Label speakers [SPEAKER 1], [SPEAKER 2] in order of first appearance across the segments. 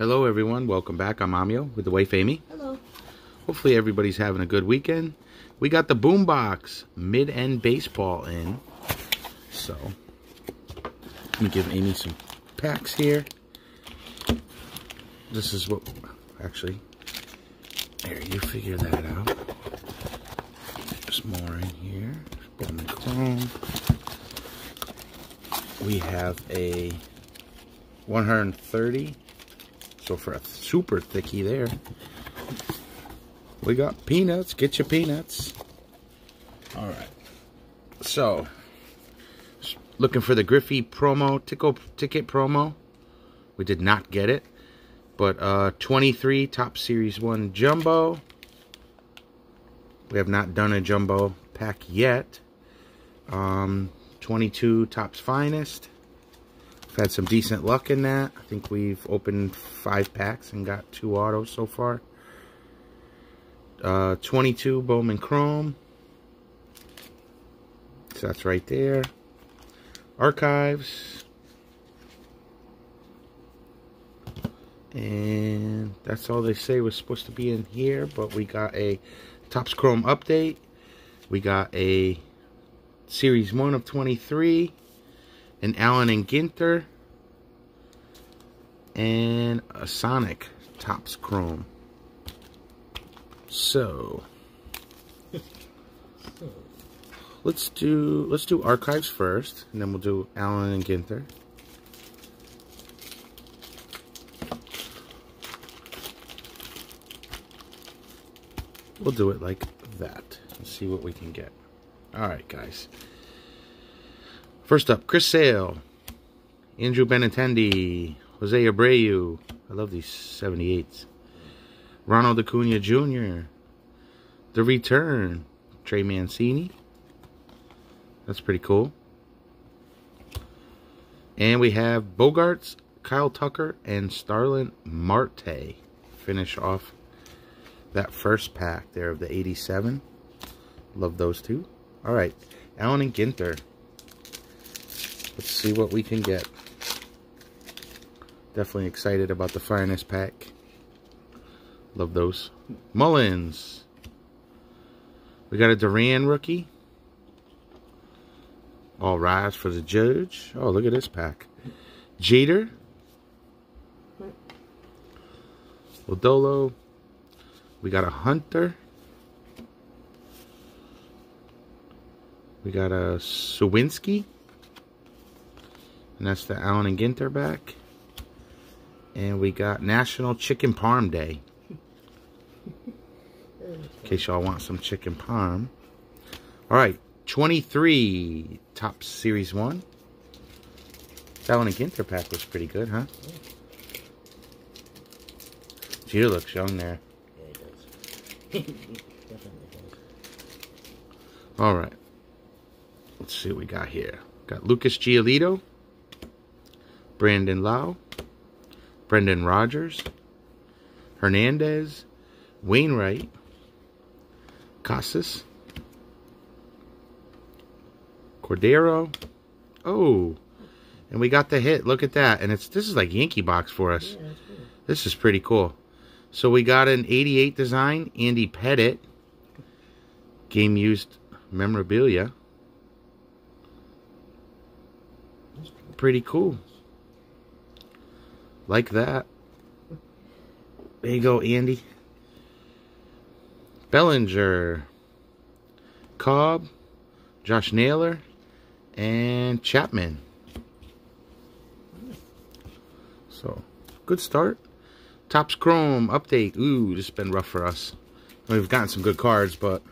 [SPEAKER 1] Hello everyone, welcome back. I'm Amio with the Wife Amy.
[SPEAKER 2] Hello.
[SPEAKER 1] Hopefully everybody's having a good weekend. We got the Boombox mid-end baseball in. So, let me give Amy some packs here. This is what, actually, there, you figure that out. There's more in here. Bowman Chrome. We have a 130 so for a super thickie there. We got peanuts. Get your peanuts. All right. So, looking for the Griffey promo, tickle, ticket promo. We did not get it. But uh, 23 Topps Series 1 Jumbo. We have not done a Jumbo pack yet. Um, 22 Topps Finest. We've had some decent luck in that. I think we've opened five packs and got two autos so far. Uh, 22 Bowman Chrome. So that's right there. Archives. And that's all they say was supposed to be in here. But we got a Topps Chrome update. We got a Series 1 of 23 an Allen and Ginter, and a Sonic Topps Chrome. So, let's do let's do archives first, and then we'll do Allen and Ginter. We'll do it like that. Let's see what we can get. All right, guys. First up, Chris Sale, Andrew Benintendi, Jose Abreu. I love these 78s. Ronald Acuna Jr. The Return, Trey Mancini. That's pretty cool. And we have Bogaerts, Kyle Tucker, and Starling Marte finish off that first pack there of the 87. Love those two. All right, Allen and Ginter. Let's see what we can get. Definitely excited about the finest pack. Love those. Mullins. We got a Duran rookie. All rise for the judge. Oh, look at this pack. Jeter. Lodolo. We got a Hunter. We got a Suwinski. And that's the Allen and Ginter back. And we got National Chicken Parm Day. In case y'all want some chicken parm. Alright, 23 Topps Series 1. Allen and Ginter pack was pretty good, huh? Jeter looks young there.
[SPEAKER 2] Yeah, he does.
[SPEAKER 1] Alright. Let's see what we got here. Got Lucas Giolito. Brandon Lowe, Brendan Rodgers, Hernandez, Wainwright, Casas, Cordero. Oh, and we got the hit. Look at that. And it's this is like Yankee box for us.
[SPEAKER 2] Yeah,
[SPEAKER 1] This is pretty cool. So we got an 88 design, Andy Pettitte, Game used memorabilia. Pretty cool. Like that. There you go, Andy. Bellinger. Cobb. Josh Naylor. And Chapman. So, good start. Topps Chrome update. Ooh, this has been rough for us. We've gotten some good cards, but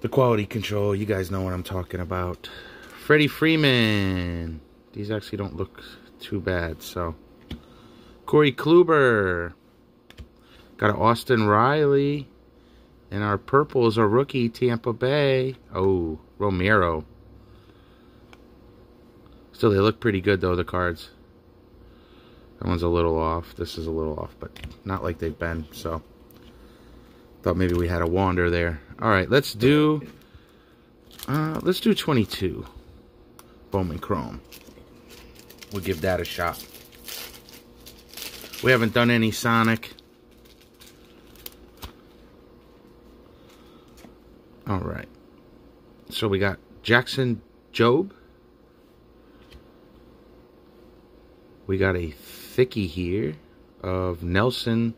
[SPEAKER 1] the quality control, you guys know what I'm talking about. Freddie Freeman. These actually don't look too bad, so. Corey Kluber. Got Austin Riley. And our purple is a rookie, Tampa Bay. Oh, Romero. Still, they look pretty good, though, the cards. That one's a little off. This is a little off, but not like they've been, so. Thought maybe we had a wander there. All right, let's do... Uh, let's do 22. Bowman Chrome. We'll give that a shot. We haven't done any Sonic. All right. So we got Jackson Jobe. We got a thickie here of Nelson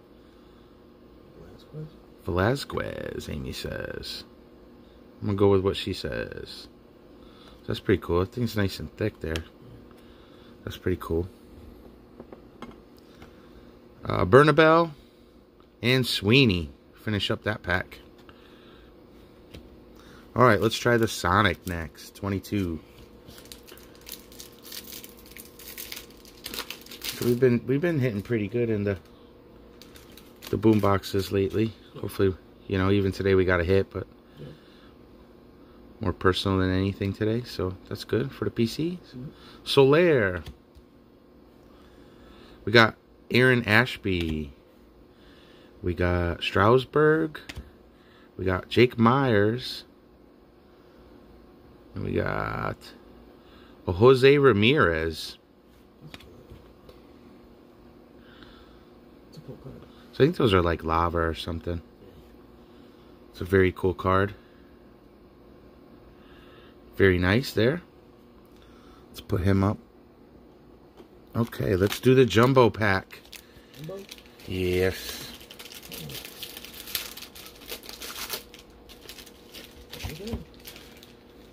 [SPEAKER 1] Velazquez, Amy says. I'm going to go with what she says. That's pretty cool. Think it's nice and thick there. That's pretty cool. Uh, and Sweeney finish up that pack. All right, let's try the Sonic next. 22. So we've been we've been hitting pretty good in the the boom boxes lately. Hopefully, you know, even today we got a hit, but more personal than anything today. So that's good for the PC. Solaire. We got Aaron Ashby. We got Strasburg. We got Jake Meyers. And we got Jose Ramirez. So I think those are like lava or something. It's a very cool card. Very nice there. Let's put him up. Okay, let's do the jumbo pack. Jumbo? Yes.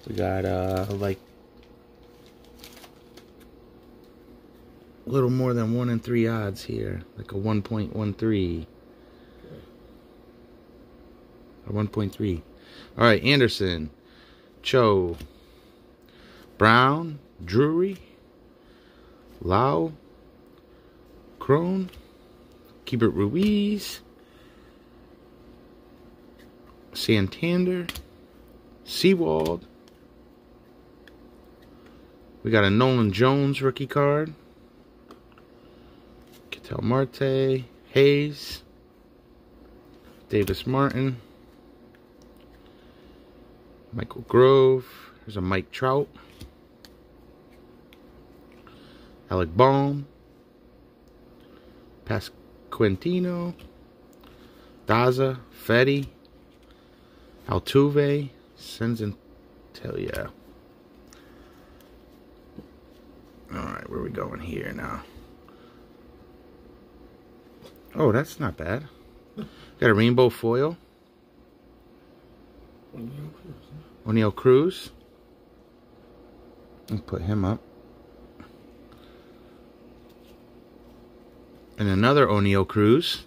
[SPEAKER 1] We got uh like a little more than one in three odds here, like a 1.13 or 1.3. All right, Anderson, Cho, Brown, Drury, Lau, Cron, Keibert Ruiz, Santander, Sewald. We got a Nolan Jones rookie card. Ketel Marte, Hayes, Davis Martin, Michael Grove. There's a Mike Trout. Alec Bohm. Pasquantino. Daza. Fetty. Altuve. Senzatela. Alright, where we going here now? Oh, that's not bad. Got a rainbow foil. Oneil Cruz. And put him up. And another Oneil Cruz.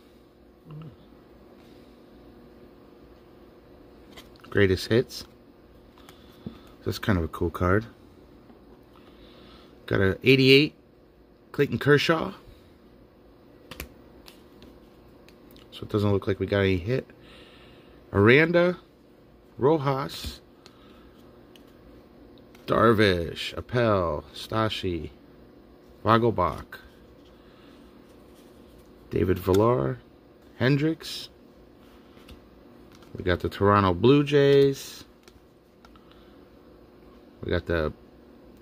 [SPEAKER 1] Greatest hits. That's kind of a cool card. Got a 88 Clayton Kershaw. So it doesn't look like we got any hit. Aranda, Rojas, Darvish, Appel, Stassi, Vogelbach, David Villar, Hendricks. We got the Toronto Blue Jays. We got the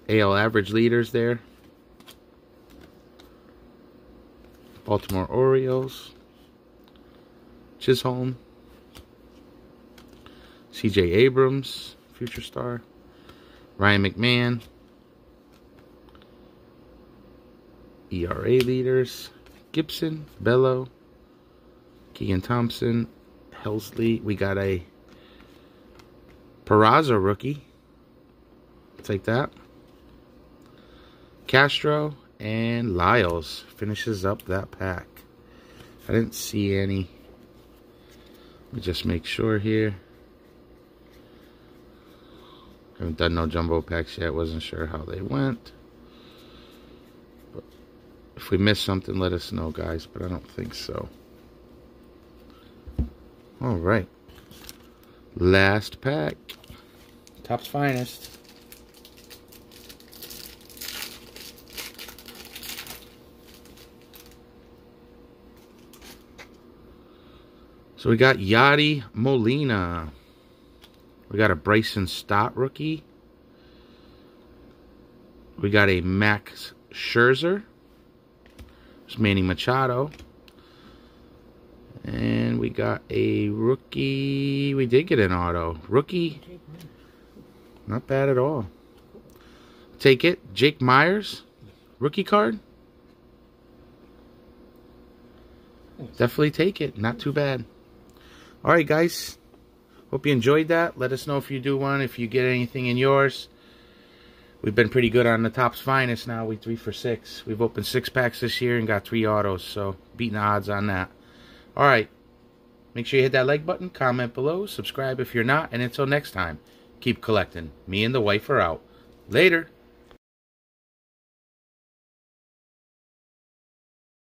[SPEAKER 1] AL average leaders there. Baltimore Orioles. Chisholm. CJ Abrams, future star. Ryan McMahon. ERA leaders. Gibson, Bello, Keegan Thompson, Helsley. We got a Peraza rookie. Take that. Castro and Lyles finishes up that pack. I didn't see any. Let me just make sure here. Haven't done no jumbo packs yet. Wasn't sure how they went. If we missed something, let us know, guys. But I don't think so. All right. Last pack. Topps finest. So we got Yadi Molina. We got a Bryson Stott rookie. We got a Max Scherzer. Manny Machado. And we got a rookie. We did get an auto. Rookie. Not bad at all. Take it. Jake Meyers. Rookie card. Definitely take it. Not too bad. All right, guys. Hope you enjoyed that. Let us know if you do one, if you get anything in yours. We've been pretty good on the Topps Finest now. We three for six. We've opened six packs this year and got three autos, so beating the odds on that. All right. Make sure you hit that like button, comment below, subscribe if you're not, and until next time, keep collecting. Me and the wife are out. Later.